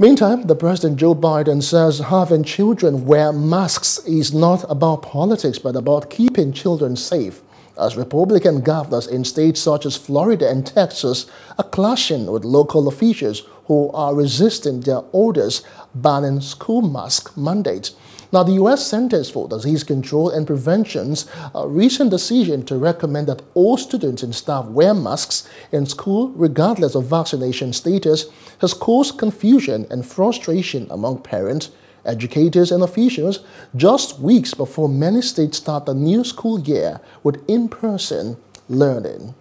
Meantime, the President Joe Biden says having children wear masks is not about politics but about keeping children safe. As Republican governors in states such as Florida and Texas are clashing with local officials who are resisting their orders banning school mask mandates. Now, the U.S. Centers for Disease Control and Prevention's uh, recent decision to recommend that all students and staff wear masks in school regardless of vaccination status has caused confusion and frustration among parents, educators, and officials just weeks before many states start the new school year with in-person learning.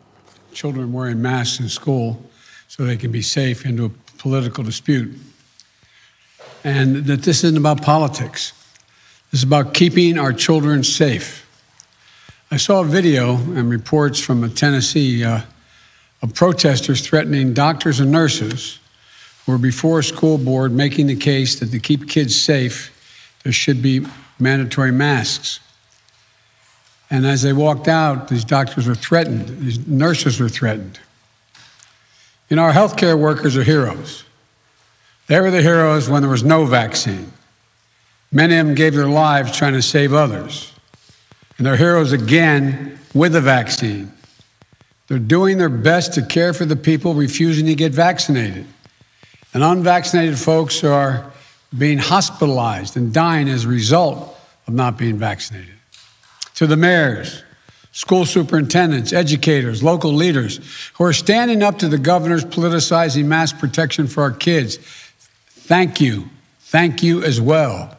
Children wearing masks in school so they can be safe into a political dispute. And that this isn't about politics. This is about keeping our children safe. I saw a video and reports from a Tennessee uh, of protesters threatening doctors and nurses who were before a school board making the case that to keep kids safe, there should be mandatory masks. And as they walked out, these doctors were threatened, these nurses were threatened. You know, our healthcare workers are heroes. They were the heroes when there was no vaccine. Many of them gave their lives trying to save others. And they're heroes again with the vaccine. They're doing their best to care for the people refusing to get vaccinated. And unvaccinated folks are being hospitalized and dying as a result of not being vaccinated. To the mayors, school superintendents, educators, local leaders who are standing up to the governor's politicizing mass protection for our kids, thank you. Thank you as well.